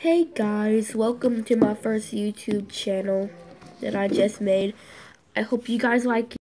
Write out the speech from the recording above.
Hey guys, welcome to my first YouTube channel that I just made. I hope you guys like